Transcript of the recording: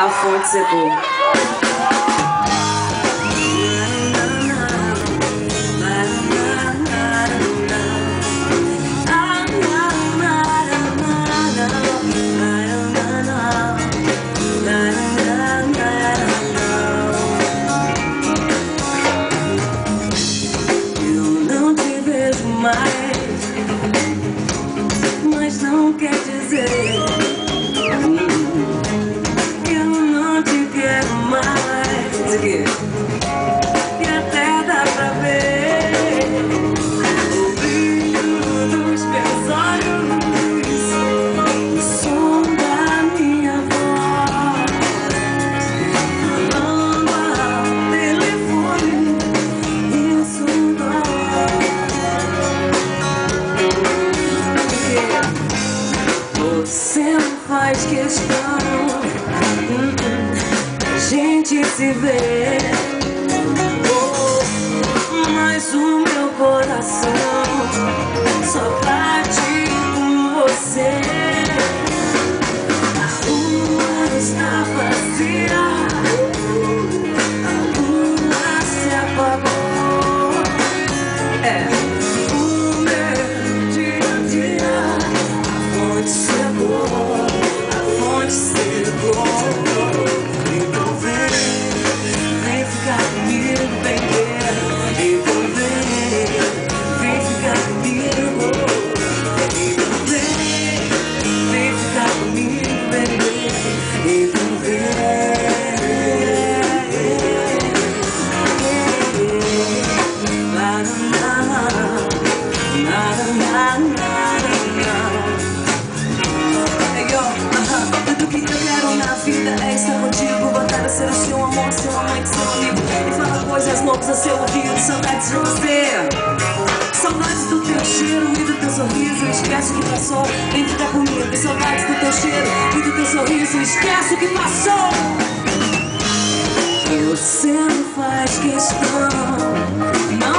a fonte secou. Mais, mas não quer dizer E até dá pra ver o brilho dos meus olhos, o som da minha voz, falando ao telefone. Isso dói. Você não faz questão gente se vê. Mas o meu coração só bate com você. A rua está vazia. A lua se apagou. É ser o seu amor, seu amante, seu amigo E falar coisas loucas a seu ouvido Saudades de você Saudades do teu cheiro e do teu sorriso Esquece o que passou, vem ficar comigo Saudades do teu cheiro e do teu sorriso Esquece o que passou Você não faz questão